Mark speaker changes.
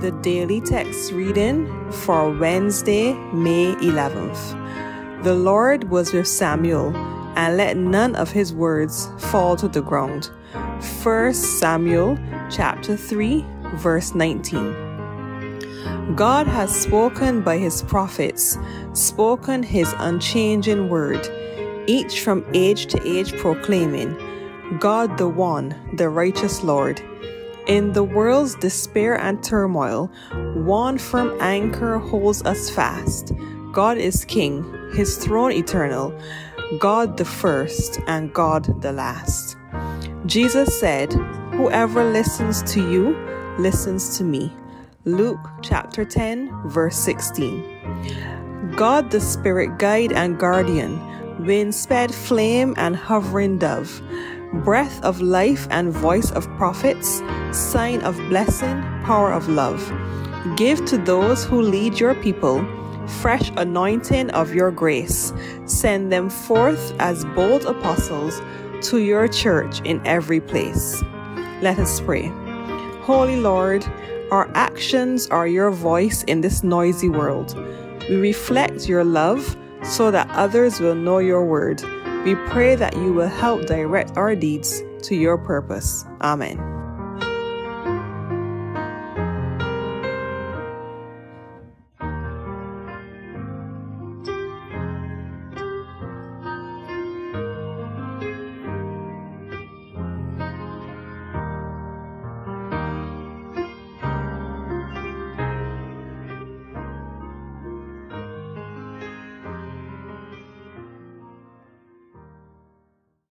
Speaker 1: The daily text reading for Wednesday, May 11th. The Lord was with Samuel, and let none of his words fall to the ground. 1 Samuel chapter 3, verse 19. God has spoken by his prophets, spoken his unchanging word, each from age to age proclaiming, God the one, the righteous Lord. In the world's despair and turmoil, one firm anchor holds us fast. God is King, His throne eternal, God the first and God the last. Jesus said, Whoever listens to you listens to me. Luke chapter 10, verse 16. God the Spirit, guide and guardian, wind sped flame and hovering dove breath of life and voice of prophets, sign of blessing, power of love. Give to those who lead your people fresh anointing of your grace. Send them forth as bold apostles to your church in every place. Let us pray. Holy Lord, our actions are your voice in this noisy world. We reflect your love so that others will know your word. We pray that you will help direct our deeds to your purpose. Amen.